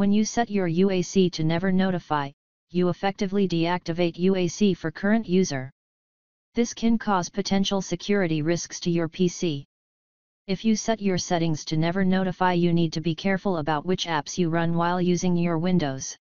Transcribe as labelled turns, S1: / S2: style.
S1: When you set your UAC to never notify, you effectively deactivate UAC for current user. This can cause potential security risks to your PC. If you set your settings to never notify you need to be careful about which apps you run while using your Windows.